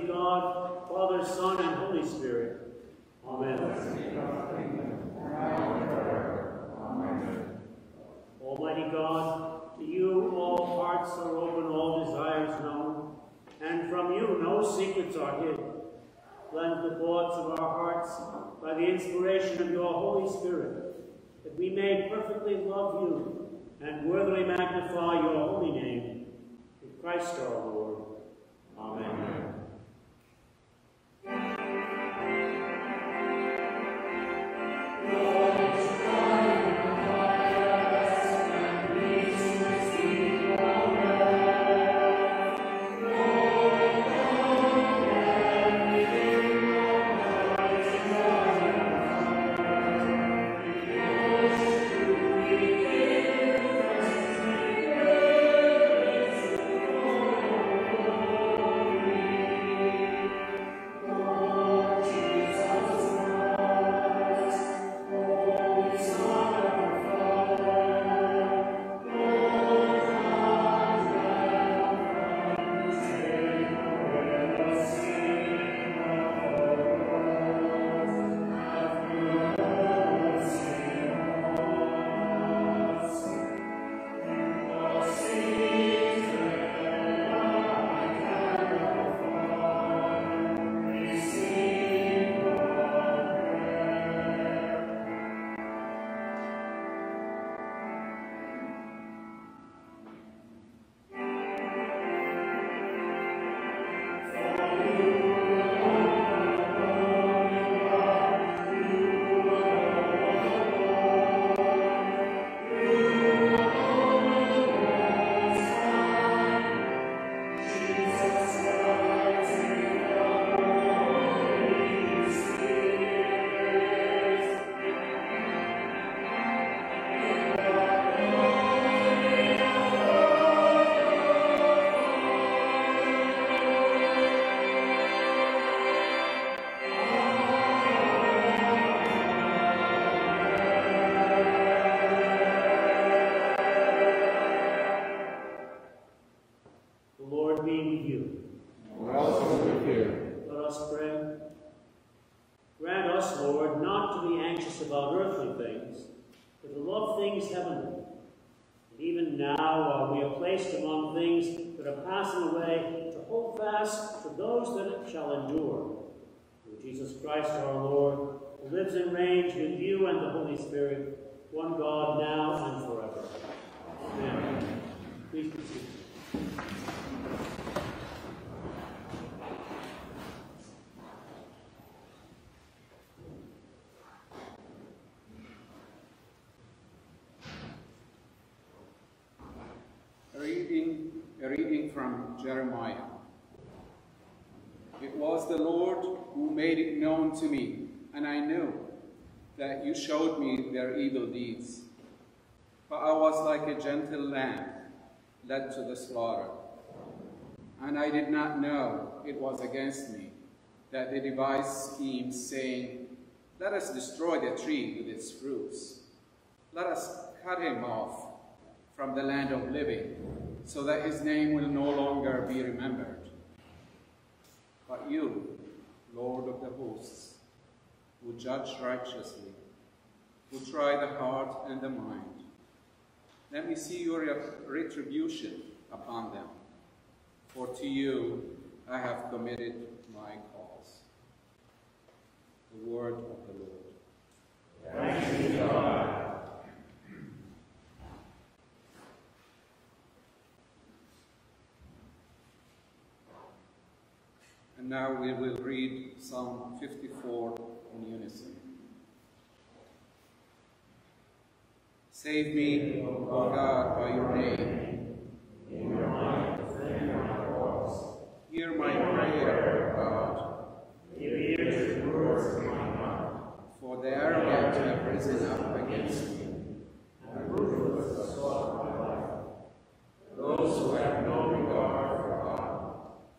God, Father, Son, and Holy Spirit. Amen. Almighty God, to you all hearts are open, all desires known, and from you no secrets are hid. Blend the thoughts of our hearts by the inspiration of your Holy Spirit, that we may perfectly love you and worthily magnify your holy name. Through Christ our Lord. Amen. From Jeremiah. It was the Lord who made it known to me, and I knew that you showed me their evil deeds. For I was like a gentle lamb led to the slaughter, and I did not know it was against me that they devised schemes, saying, Let us destroy the tree with its fruits. Let us cut him off from the land of living, so that his name will no longer be remembered. But you, Lord of the hosts, who judge righteously, who try the heart and the mind, let me see your retribution upon them. For to you I have committed my cause. The word of the Lord. Thanks be to God. And now we will read Psalm 54 in unison. Save me, O God, by your name. Hear my prayer, God. For the arrogant have risen up against me. Those who have no regard for God,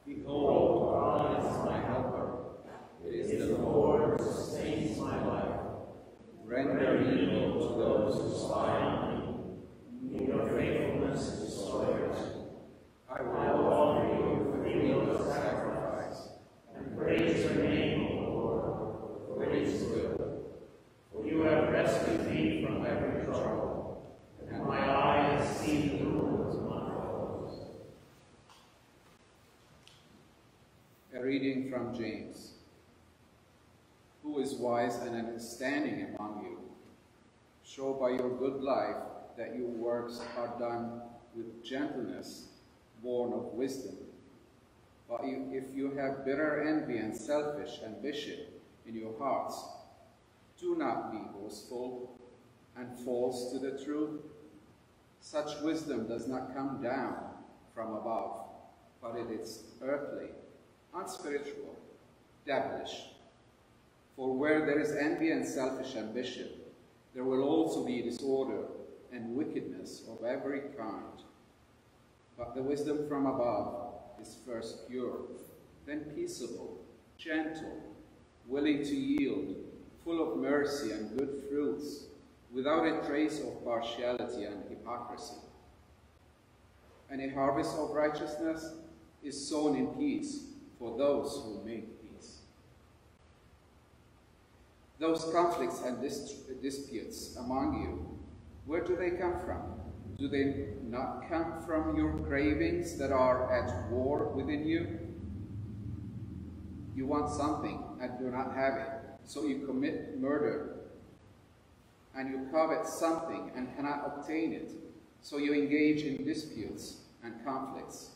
behold, God is my helper. It is the Lord who sustains my life. Render evil to those who spy on me. In your faithfulness destroy it. I will offer you freely of sacrifice. A reading from James. Who is wise and understanding among you? Show by your good life that your works are done with gentleness, born of wisdom. But if you have bitter envy and selfish ambition in your hearts, do not be boastful and false to the truth. Such wisdom does not come down from above, but it is earthly, unspiritual, devilish. For where there is envy and selfish ambition, there will also be disorder and wickedness of every kind. But the wisdom from above is first pure, then peaceable, gentle, willing to yield, full of mercy and good fruits, without a trace of partiality and hypocrisy. And a harvest of righteousness is sown in peace for those who make peace. Those conflicts and dis disputes among you, where do they come from? Do they not come from your cravings that are at war within you? You want something and do not have it, so you commit murder. And you covet something and cannot obtain it, so you engage in disputes and conflicts.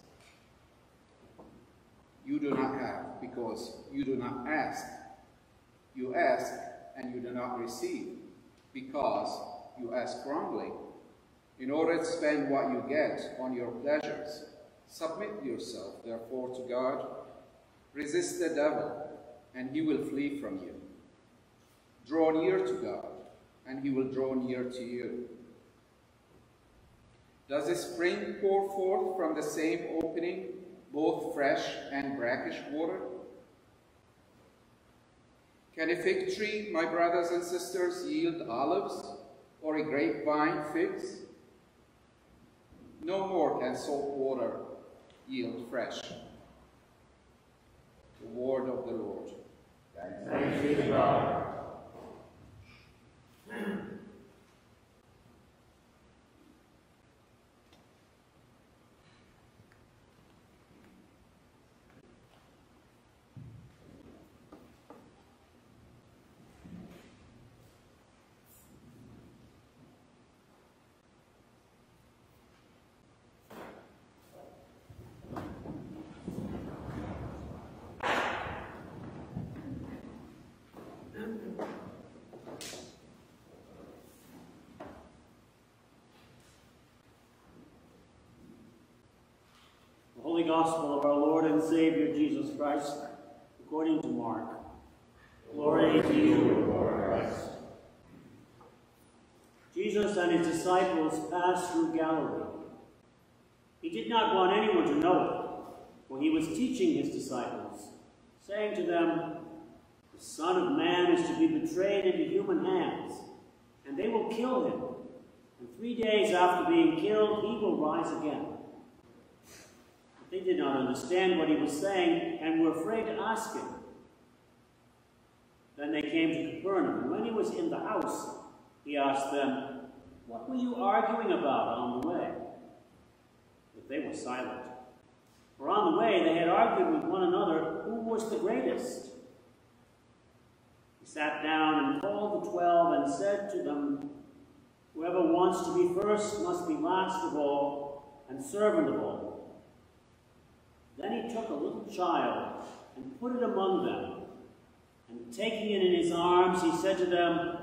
You do not have because you do not ask. You ask and you do not receive because you ask wrongly in order to spend what you get on your pleasures. Submit yourself, therefore, to God. Resist the devil, and he will flee from you. Draw near to God, and he will draw near to you. Does a spring pour forth from the same opening both fresh and brackish water? Can a fig tree, my brothers and sisters, yield olives, or a grapevine figs? No more can salt water yield fresh. The word of the Lord. Thanks Holy Gospel of our Lord and Savior Jesus Christ, according to Mark. Glory to you, Lord Christ. Jesus and his disciples passed through Galilee. He did not want anyone to know it, for he was teaching his disciples, saying to them, The Son of Man is to be betrayed into human hands, and they will kill him. And three days after being killed, he will rise again. They did not understand what he was saying and were afraid to ask him. Then they came to Capernaum, and when he was in the house, he asked them, What were you arguing about on the way? But they were silent. For on the way they had argued with one another who was the greatest. He sat down and called the twelve and said to them, Whoever wants to be first must be last of all and servant of all. Then he took a little child and put it among them. And taking it in his arms, he said to them,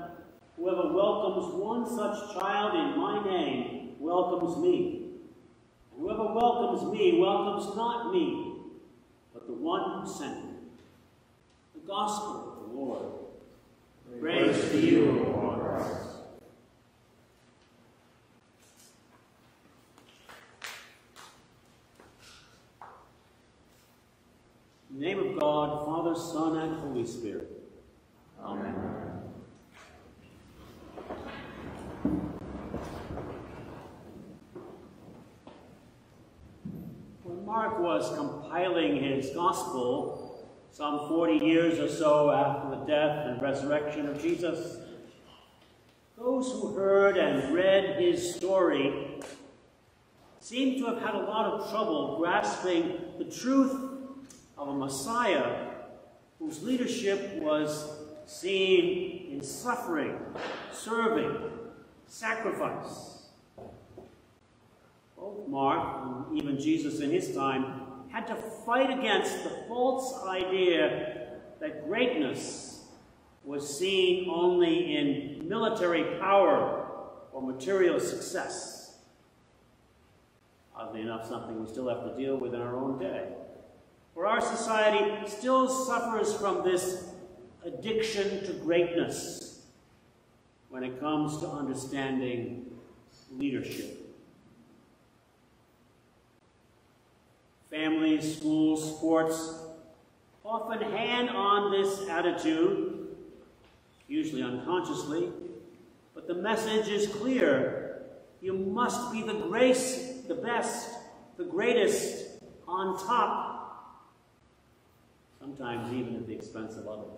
Whoever welcomes one such child in my name welcomes me. And whoever welcomes me welcomes not me, but the one who sent me. The Gospel of the Lord. Praise, Praise to you, Lord Christ. In the name of God, Father, Son, and Holy Spirit. Amen. When Mark was compiling his gospel, some 40 years or so after the death and resurrection of Jesus, those who heard and read his story seem to have had a lot of trouble grasping the truth of a Messiah whose leadership was seen in suffering, serving, sacrifice. Both Mark and even Jesus in his time had to fight against the false idea that greatness was seen only in military power or material success. Oddly enough, something we still have to deal with in our own day. For our society still suffers from this addiction to greatness when it comes to understanding leadership. Families, schools, sports often hand on this attitude, usually unconsciously, but the message is clear. You must be the grace, the best, the greatest, on top, sometimes even at the expense of others.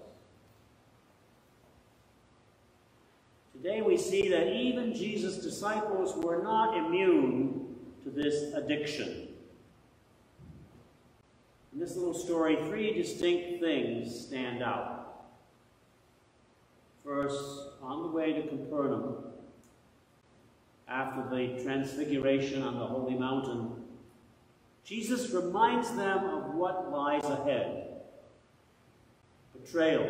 Today we see that even Jesus' disciples were not immune to this addiction. In this little story, three distinct things stand out. First, on the way to Capernaum, after the transfiguration on the holy mountain, Jesus reminds them of what lies ahead. Betrayal,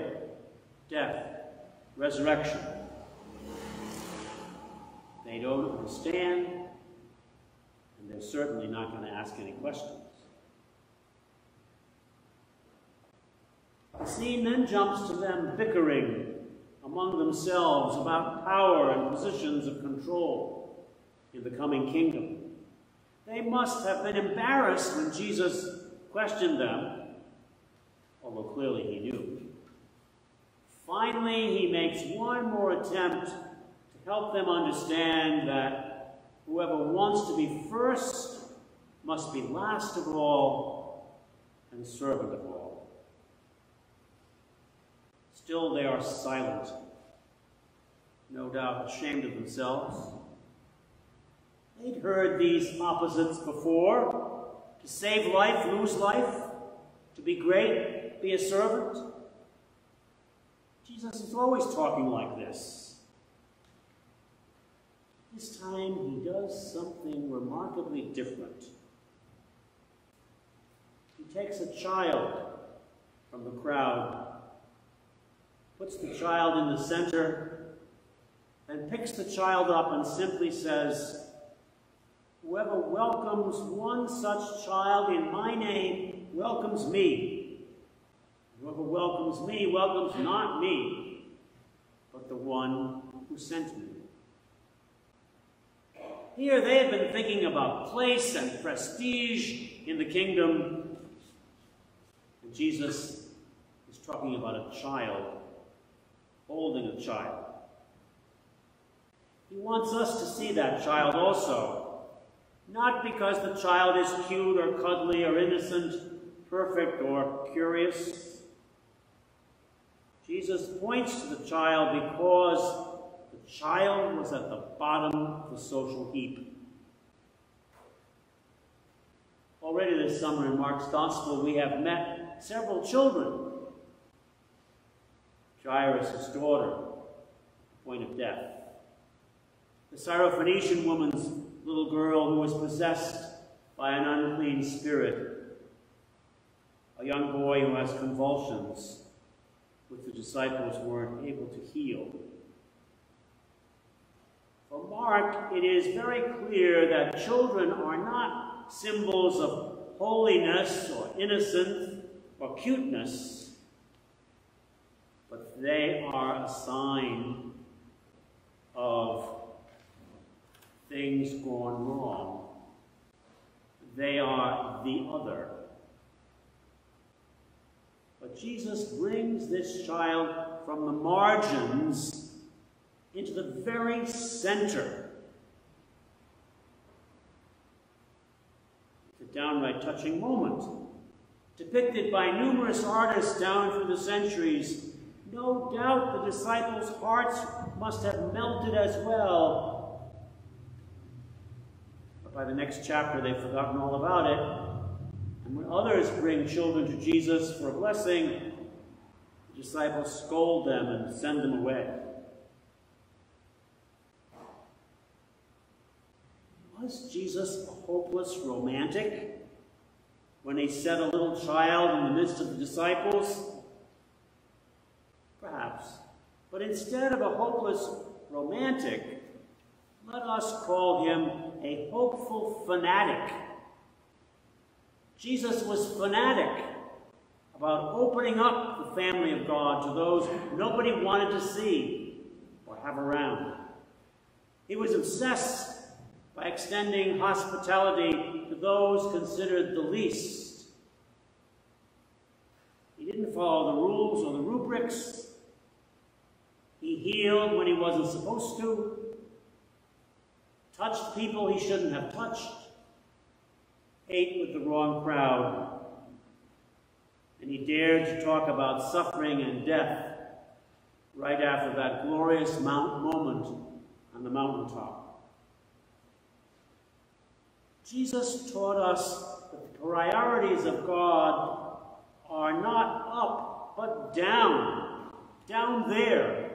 death, resurrection. They don't understand, and they're certainly not going to ask any questions. The scene then jumps to them bickering among themselves about power and positions of control in the coming kingdom. They must have been embarrassed when Jesus questioned them, although clearly he knew. Finally, he makes one more attempt to help them understand that whoever wants to be first must be last of all and servant of all. Still, they are silent, no doubt ashamed of themselves. They'd heard these opposites before to save life, lose life, to be great, be a servant. Jesus is always talking like this. This time he does something remarkably different. He takes a child from the crowd puts the child in the center, and picks the child up and simply says, Whoever welcomes one such child in my name welcomes me. Whoever welcomes me welcomes not me, but the one who sent me. Here they have been thinking about place and prestige in the kingdom. And Jesus is talking about a child holding a child. He wants us to see that child also, not because the child is cute or cuddly or innocent, perfect or curious. Jesus points to the child because the child was at the bottom of the social heap. Already this summer in Mark's Gospel, we have met several children Jairus' daughter, point of death. The Syrophoenician woman's little girl who was possessed by an unclean spirit. A young boy who has convulsions, disciples weren't able to heal. For Mark, it is very clear that children are not symbols of holiness or innocence or cuteness but they are a sign of things gone wrong. They are the other. But Jesus brings this child from the margins into the very center. It's a downright touching moment, depicted by numerous artists down through the centuries no doubt the disciples' hearts must have melted as well. But by the next chapter, they've forgotten all about it, And when others bring children to Jesus for a blessing, the disciples scold them and send them away. Was Jesus a hopeless romantic when he set a little child in the midst of the disciples? Perhaps. But instead of a hopeless romantic, let us call him a hopeful fanatic. Jesus was fanatic about opening up the family of God to those nobody wanted to see or have around. He was obsessed by extending hospitality to those considered the least. He didn't follow the rules or the rubrics. He healed when he wasn't supposed to, touched people he shouldn't have touched, ate with the wrong crowd, and he dared to talk about suffering and death right after that glorious mount moment on the mountaintop. Jesus taught us that the priorities of God are not up, but down, down there.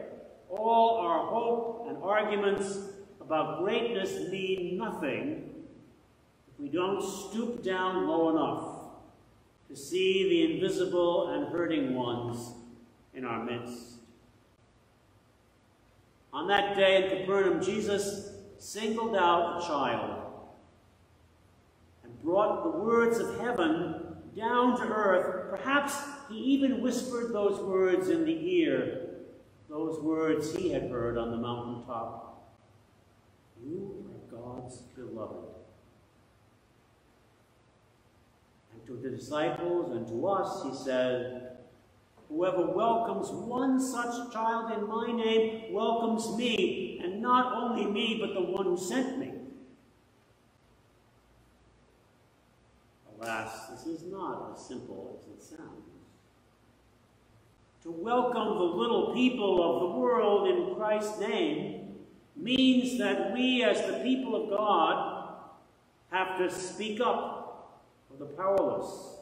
All our hope and arguments about greatness mean nothing we don't stoop down low enough to see the invisible and hurting ones in our midst. On that day in Capernaum, Jesus singled out a child and brought the words of heaven down to earth. Perhaps he even whispered those words in the ear, those words he had heard on the mountaintop. You are God's beloved. And to the disciples and to us, he said, Whoever welcomes one such child in my name welcomes me, and not only me, but the one who sent me. Alas, this is not as simple as it sounds. To welcome the little people of the world in Christ's name means that we, as the people of God, have to speak up for the powerless,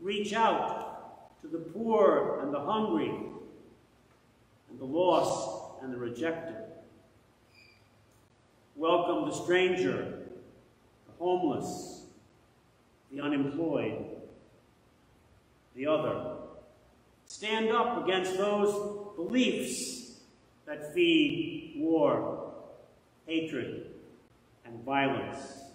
reach out to the poor and the hungry, and the lost and the rejected. Welcome the stranger, the homeless, the unemployed, the other. Stand up against those beliefs that feed war, hatred, and violence.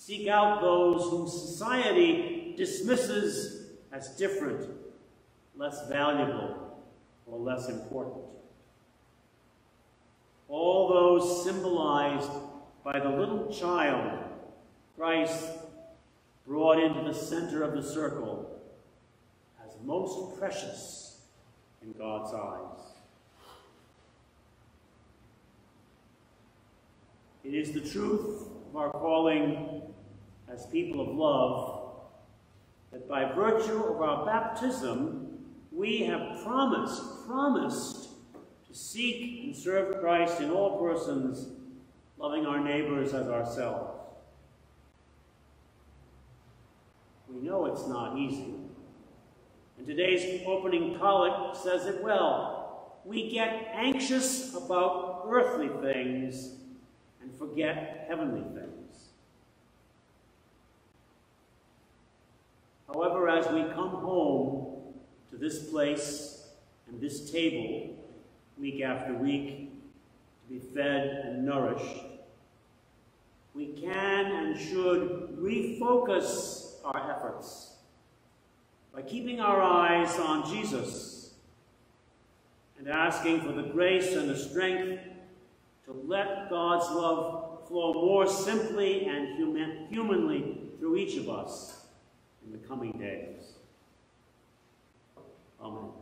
Seek out those whom society dismisses as different, less valuable, or less important. All those symbolized by the little child Christ brought into the center of the circle as most precious in God's eyes. It is the truth of our calling as people of love that by virtue of our baptism, we have promised, promised to seek and serve Christ in all persons, loving our neighbors as ourselves. We know it's not easy. And today's opening collect says it well. We get anxious about earthly things and forget heavenly things. However, as we come home to this place and this table week after week to be fed and nourished, we can and should refocus our efforts by keeping our eyes on Jesus and asking for the grace and the strength to let God's love flow more simply and human humanly through each of us in the coming days. Amen.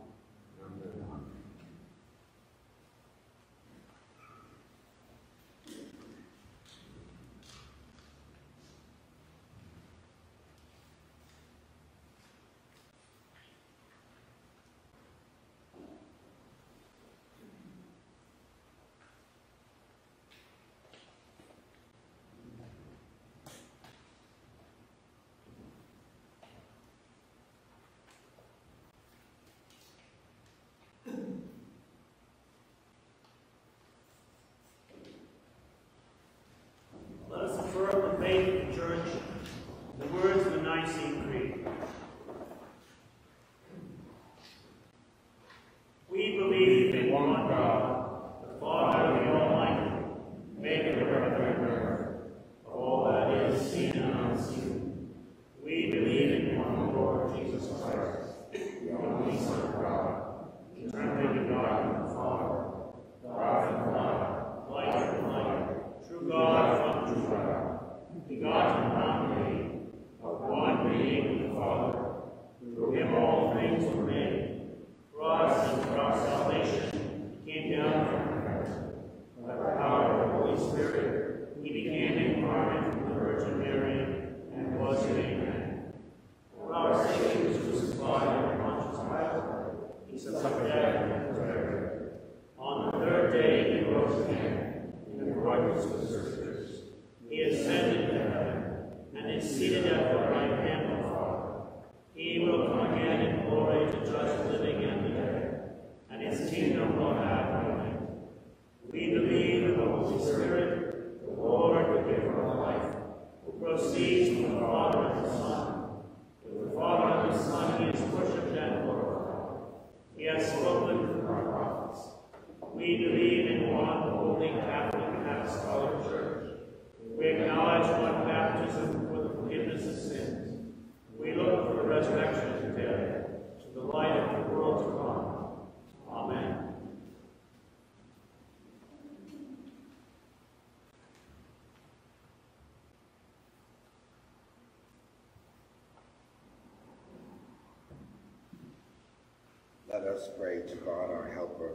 Let us pray to God our helper,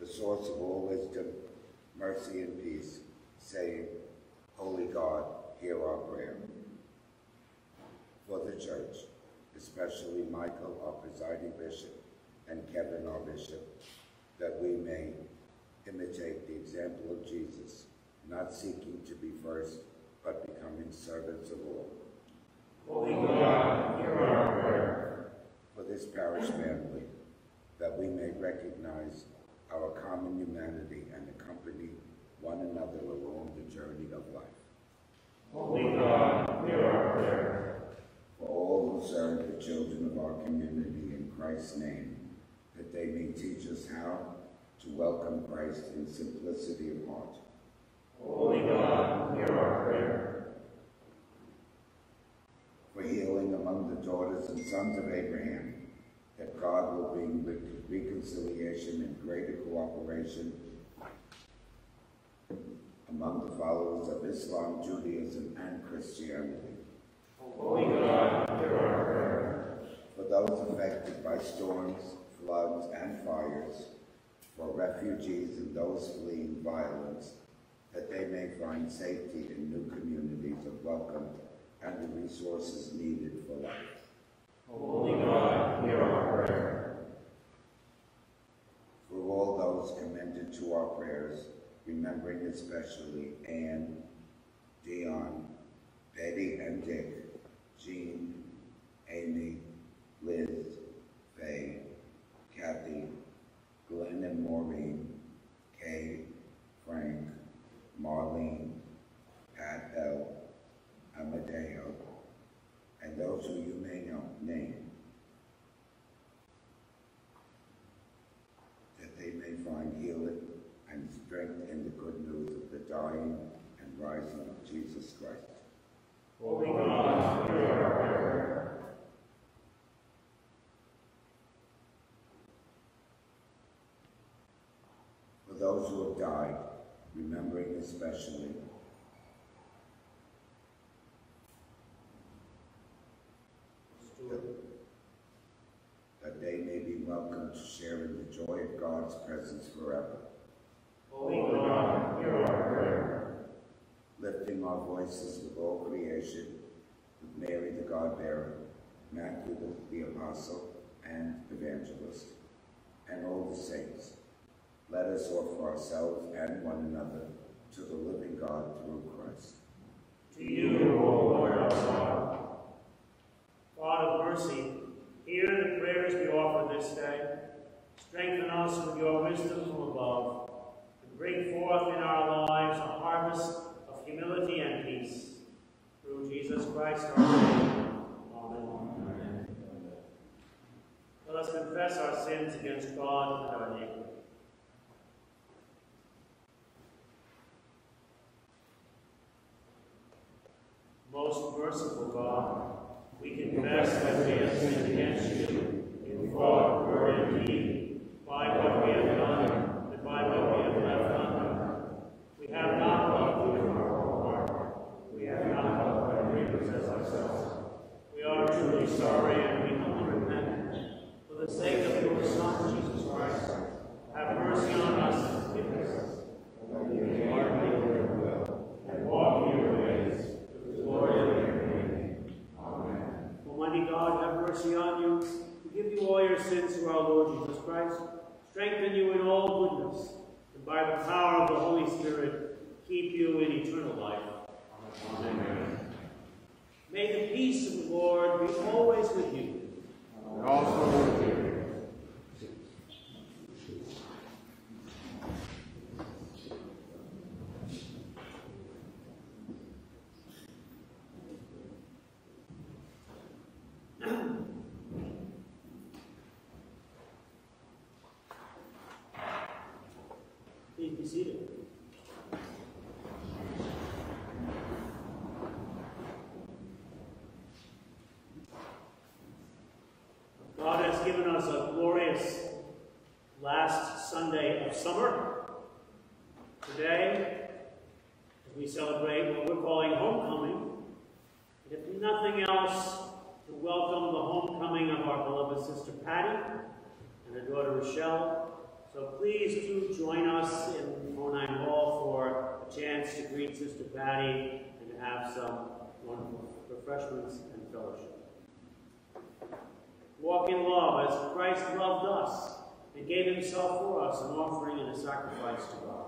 the source of all wisdom, mercy, and peace, saying, Holy God, hear our prayer. For the church, especially Michael, our presiding bishop, and Kevin, our bishop, that we may imitate the example of Jesus, not seeking to be first, but becoming servants of all. Holy God, hear our prayer. For this parish family, that we may recognize our common humanity and accompany one another along the journey of life. Holy God, hear our prayer. For all who serve the children of our community in Christ's name, that they may teach us how to welcome Christ in simplicity of heart. Holy God, hear our prayer. For healing among the daughters and sons of Abraham, God will bring reconciliation and greater cooperation among the followers of Islam, Judaism, and Christianity. Holy God, hear our prayer. For those affected by storms, floods, and fires, for refugees and those fleeing violence, that they may find safety in new communities of welcome and the resources needed for life. Holy God, hear our prayer. For all those commended to our prayers, remembering especially Anne, Dion, Betty and Dick, Jean, Amy, Liz, Faye, Kathy, Glenn and Maureen, Kay, Frank, Marlene, Pat L, Amadeo, and those who you may know, name, that they may find healing and strength in the good news of the dying and rising of Jesus Christ. Holy God, hear our prayer. For those who have died, remembering especially that they may be welcomed to share in the joy of God's presence forever. Holy God, hear our prayer. lifting our voices with all creation, with Mary the God-bearer, Matthew the, apostle and evangelist, and all the saints. Let us offer ourselves and one another to the living God through Christ. To you, O Lord our God. God of mercy, hear the prayers we offer this day. Strengthen us with your wisdom from above, and bring forth in our lives a harvest of humility and peace. Through Jesus Christ our Lord. Let us confess our sins against God and our neighbor. Most merciful God, we confess that we have sinned against you in thought, word, and deed, by what we have done and by what we have left undone. We have not loved you from our whole heart. We have not loved our neighbors as ourselves. We are truly sorry and we humbly repent. For the sake of your Son, Jesus Christ, have mercy on us and forgive us. That we may heartily do your will and walk in your ways to the glory of your name. Amen. Almighty God, have mercy on you, forgive you all your sins through our Lord Jesus Christ, strengthen you in all goodness, and by the power of the Holy Spirit, keep you in eternal life. Amen. May the peace of the Lord be always with you. and also with you. Please be seated. Given us a glorious last Sunday of summer. Today, as we celebrate what we're calling homecoming, if nothing else, to welcome the homecoming of our beloved sister Patty and her daughter Rochelle. So please do join us in 09 Hall for a chance to greet Sister Patty and to have some wonderful refreshments and fellowship. Walk in love as Christ loved us and gave himself for us, an offering and a sacrifice to God.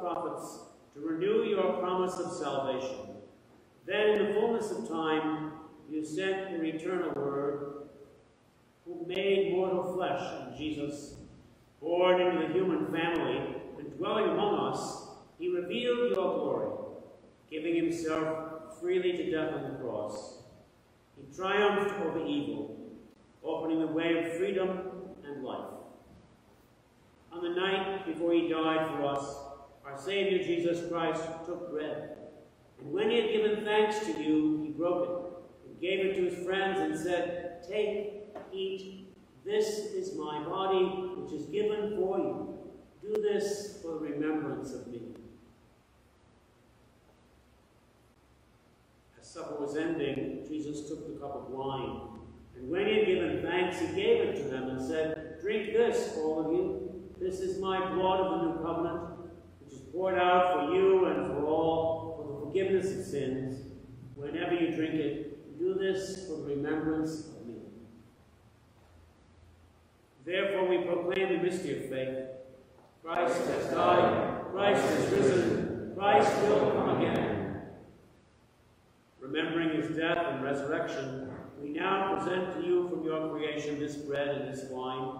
Prophets to renew your promise of salvation. Then, in the fullness of time, you sent your eternal word, who made mortal flesh in Jesus, born into the human family, and dwelling among us, he revealed your glory, giving himself freely to death on the cross. He triumphed over evil, opening the way of freedom and life. On the night before he died for us, our Savior Jesus Christ took bread, and when he had given thanks to you, he broke it, and gave it to his friends, and said, Take, eat, this is my body, which is given for you. Do this for the remembrance of me. As supper was ending, Jesus took the cup of wine, and when he had given thanks, he gave it to them and said, Drink this, all of you. This is my blood of the new covenant, poured out for you and for all for the forgiveness of sins. Whenever you drink it, do this for the remembrance of me. Therefore we proclaim the mystery of faith. Christ has died, Christ has risen, Christ will come again. Remembering his death and resurrection, we now present to you from your creation this bread and this wine.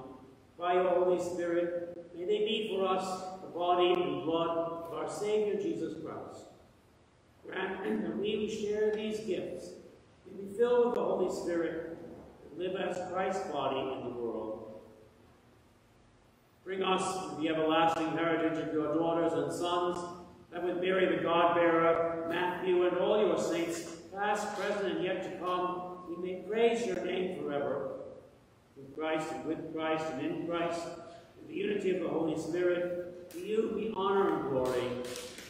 By your Holy Spirit, may they be for us body and blood of our Savior Jesus Christ. Grant that we who share these gifts may be filled with the Holy Spirit and live as Christ's body in the world. Bring us the everlasting heritage of your daughters and sons, that with Mary the God-bearer, Matthew, and all your saints, past, present, and yet to come, we may praise your name forever. Through Christ, and with Christ, and in Christ, in the unity of the Holy Spirit, to you be honor and glory,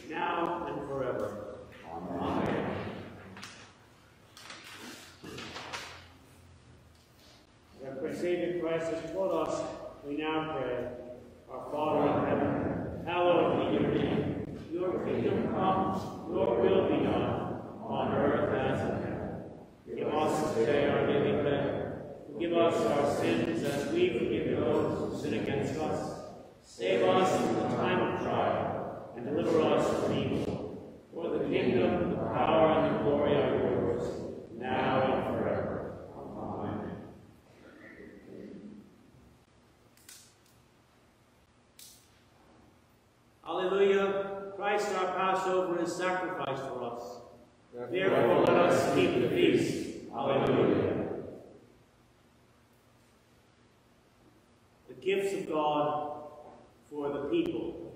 now and forever. Amen. Amen. Our Savior Christ has taught us, we now pray. Our Father in heaven, hallowed be your name. Your kingdom come, your will be done, on earth as in heaven. Give us today our daily bread. Forgive us our sins as we forgive those who sin against us. Save us in the time of trial, and deliver us from evil. For the kingdom, the power, and the glory are yours, now and forever. Amen. Alleluia. Christ our Passover is sacrificed for us. Therefore let us keep the feast. Alleluia. The gifts of God for the people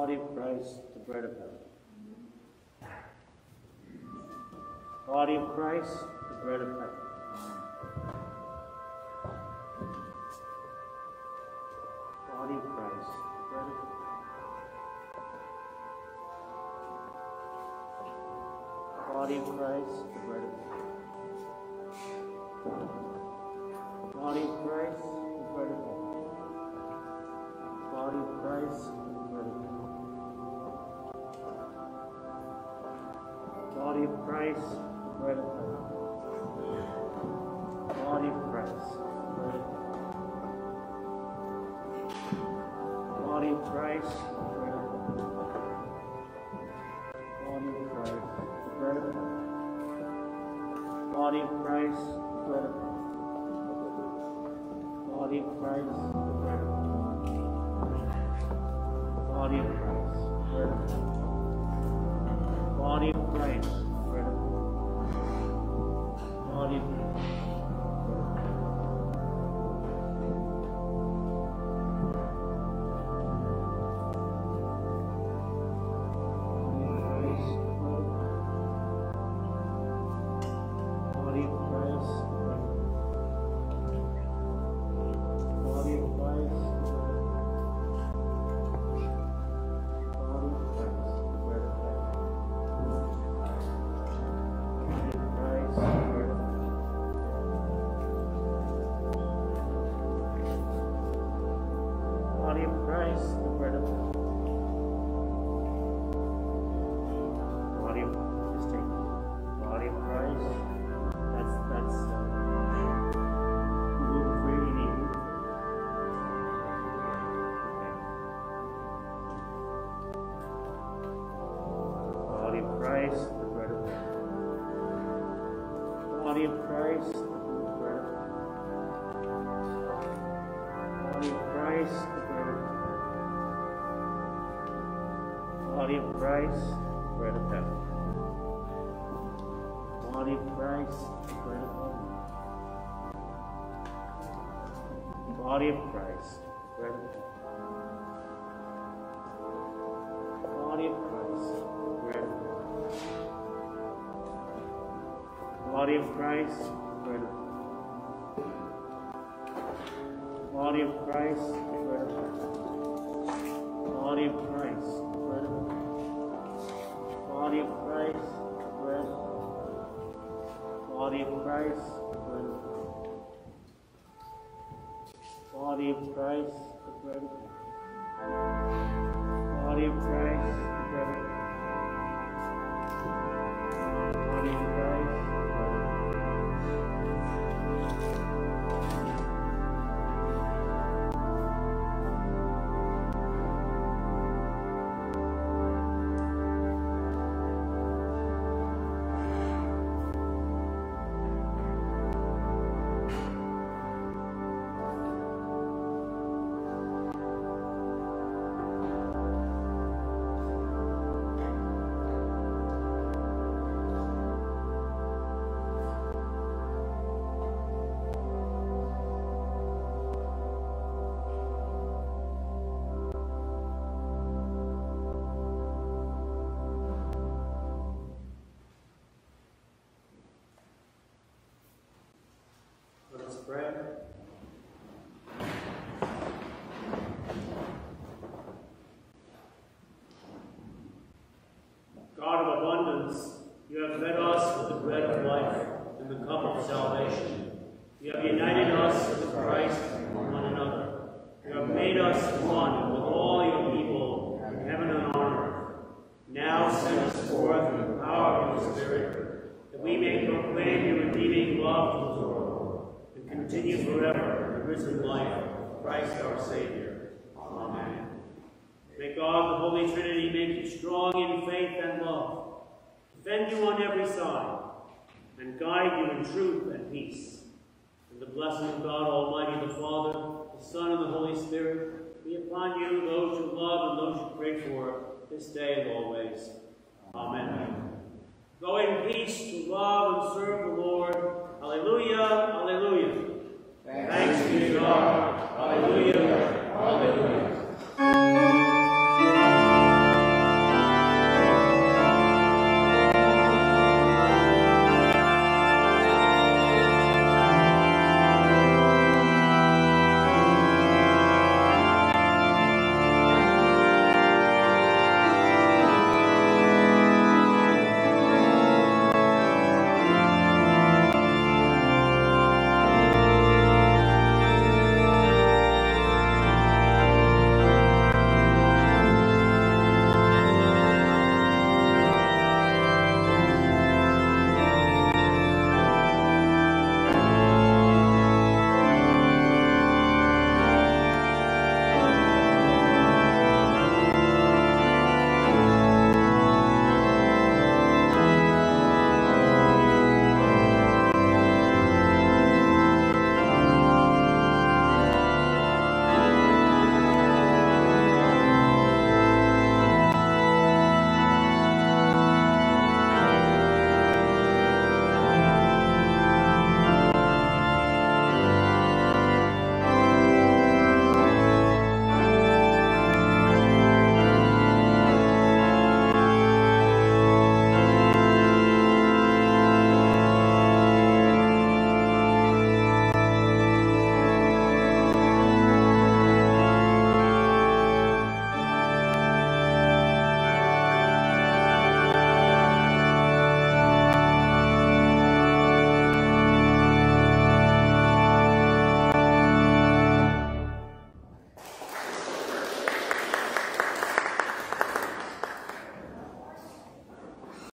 body of Christ, the bread of heaven. Body of Christ, the bread of heaven. Body of Christ, the bread of heaven. Body of Christ, the bread of heaven. Body of Christ, the bread of heaven. Body of Christ, body of Christ, welcome. Body of Christ, welcome. Body of Christ, welcome. Body of Christ, welcome. Body of Christ, welcome. Body of Christ, welcome. Christ, the bread of life. The body of Christ, body of Christ, Lord. Body of Christ, Lord. Body of Christ, Lord. Body of Christ, Lord. Body of Christ, Lord. Body of Christ, Lord.